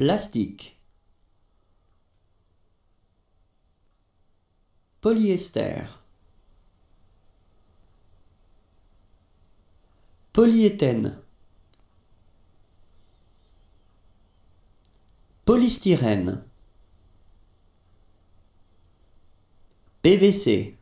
plastique. Polyester. Polyéthène. Polystyrène. PVC